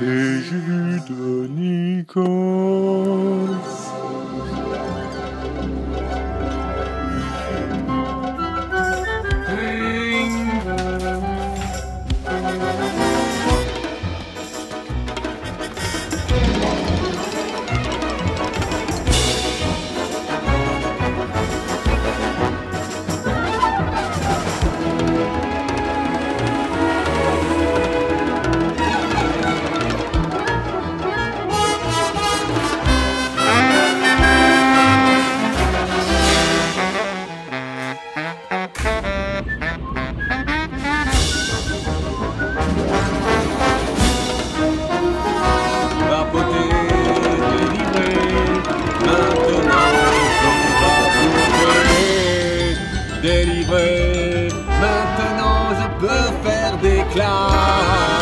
Les jus de. Maintenant je peux faire des claques.